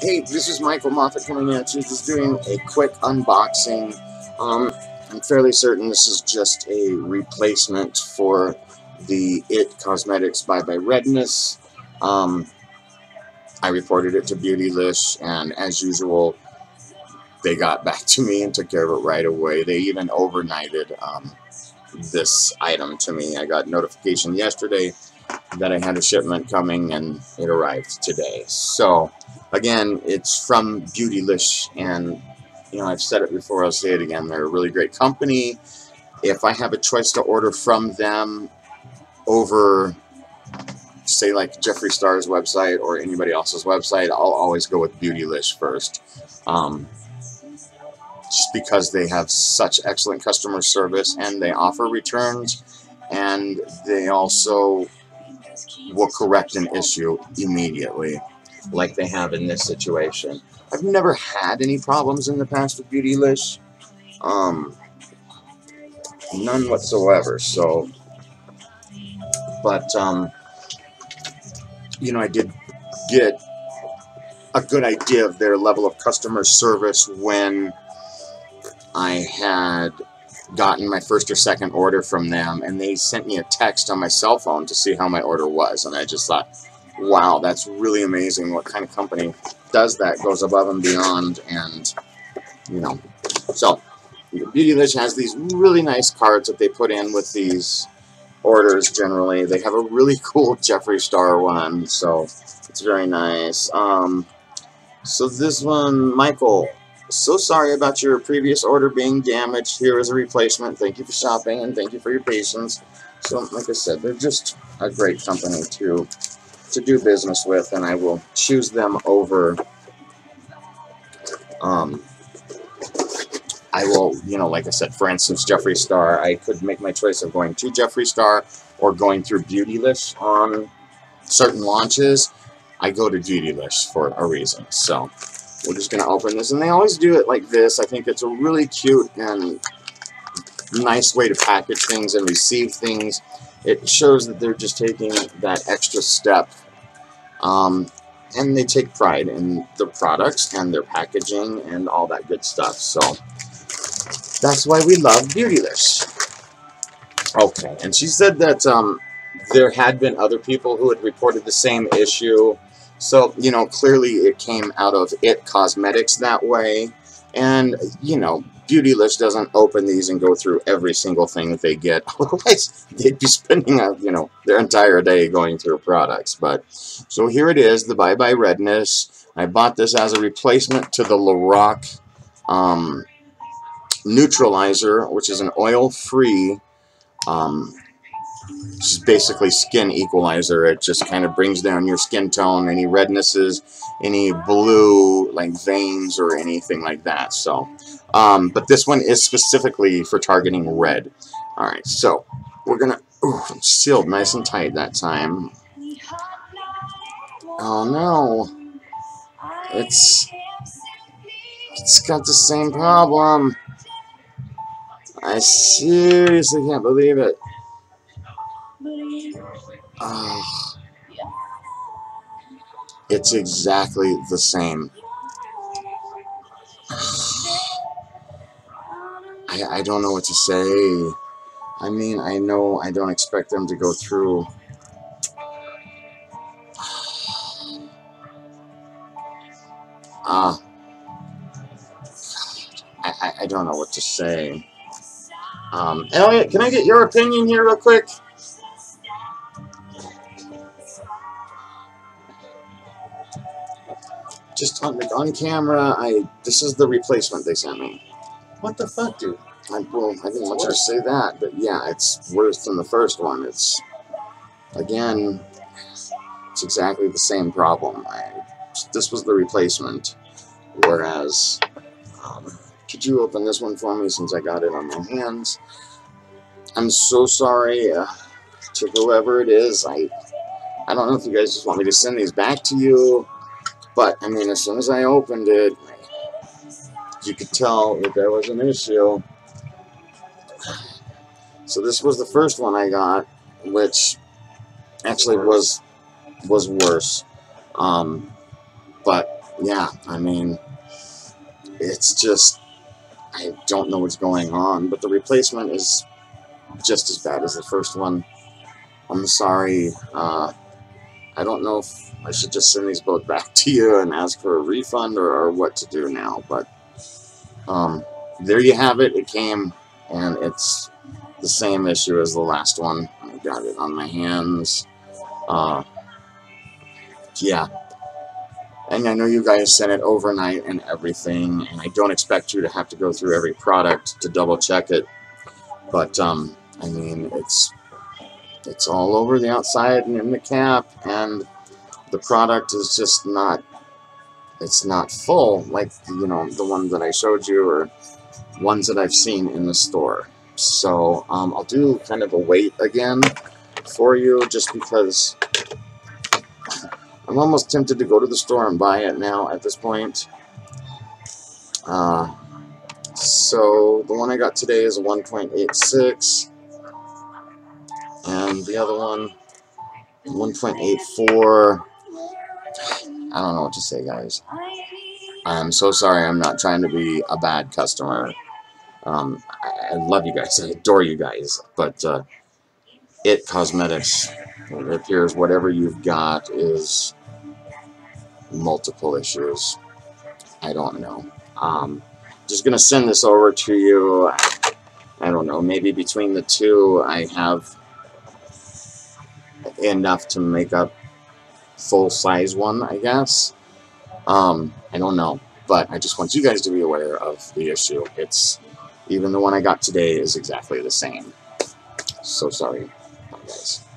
Hey, this is Michael Moffett coming at you, just doing a quick unboxing. Um, I'm fairly certain this is just a replacement for the IT Cosmetics Bye Bye Redness. Um, I reported it to Beautylish, and as usual, they got back to me and took care of it right away. They even overnighted um, this item to me. I got notification yesterday that I had a shipment coming, and it arrived today. So, again, it's from Beautylish, and you know I've said it before. I'll say it again. They're a really great company. If I have a choice to order from them over, say, like Jeffree Star's website or anybody else's website, I'll always go with Beautylish first. Um, just because they have such excellent customer service and they offer returns and they also will correct an issue immediately like they have in this situation. I've never had any problems in the past with Beautylish. Um, none whatsoever. So, but, um, you know, I did get a good idea of their level of customer service when I had gotten my first or second order from them, and they sent me a text on my cell phone to see how my order was, and I just thought, wow, that's really amazing. What kind of company does that, goes above and beyond, and, you know. So, Beautylish has these really nice cards that they put in with these orders generally. They have a really cool Jeffree Star one, so it's very nice. Um, so this one, Michael, so sorry about your previous order being damaged. Here is a replacement. Thank you for shopping and thank you for your patience. So, like I said, they're just a great company to to do business with, and I will choose them over. Um, I will, you know, like I said, for instance, Jeffree Star. I could make my choice of going to Jeffree Star or going through Beautylish on certain launches. I go to Beautylish for a reason. So we're just going to open this. And they always do it like this. I think it's a really cute and nice way to package things and receive things. It shows that they're just taking that extra step. Um, and they take pride in their products and their packaging and all that good stuff. So that's why we love Beautylish. Okay, and she said that um, there had been other people who had reported the same issue so, you know, clearly it came out of IT Cosmetics that way. And, you know, Beautylish doesn't open these and go through every single thing that they get. Otherwise, they'd be spending, a, you know, their entire day going through products. But, so here it is, the Bye Bye Redness. I bought this as a replacement to the Lorac um, Neutralizer, which is an oil-free um, is basically skin equalizer. It just kind of brings down your skin tone, any rednesses, any blue like veins or anything like that. So, um, but this one is specifically for targeting red. All right, so we're gonna sealed nice and tight that time. Oh no, it's it's got the same problem. I seriously can't believe it. It's exactly the same. I, I don't know what to say. I mean, I know I don't expect them to go through. Ah. Uh, I, I don't know what to say. Um, Elliot, can I get your opinion here real quick? Just on, like, on camera, I this is the replacement they sent me. What the fuck, dude? I, well, I didn't want you to say that, but yeah, it's worse than the first one. It's, again, it's exactly the same problem. I, this was the replacement, whereas, um, could you open this one for me since I got it on my hands? I'm so sorry uh, to whoever it is. I, I don't know if you guys just want me to send these back to you but, I mean, as soon as I opened it, you could tell that there was an issue. So this was the first one I got, which actually was was worse. Um, but yeah, I mean, it's just, I don't know what's going on, but the replacement is just as bad as the first one. I'm sorry. Uh, I don't know if I should just send these both back to you and ask for a refund or, or what to do now, but um, there you have it. It came, and it's the same issue as the last one. I got it on my hands. Uh, yeah. And I know you guys sent it overnight and everything, and I don't expect you to have to go through every product to double check it. But, um, I mean, it's it's all over the outside and in the cap, and the product is just not, it's not full, like, you know, the one that I showed you, or ones that I've seen in the store. So, um, I'll do kind of a wait again for you, just because I'm almost tempted to go to the store and buy it now at this point. Uh, so the one I got today is 1.86 and the other one 1.84 I don't know what to say guys. I'm so sorry I'm not trying to be a bad customer. Um, I, I love you guys. I adore you guys. But uh, IT Cosmetics it appears whatever you've got is multiple issues. I don't know. Um, just gonna send this over to you. I don't know. Maybe between the two I have enough to make up full size one, I guess. Um, I don't know, but I just want you guys to be aware of the issue. It's even the one I got today is exactly the same. So sorry, guys.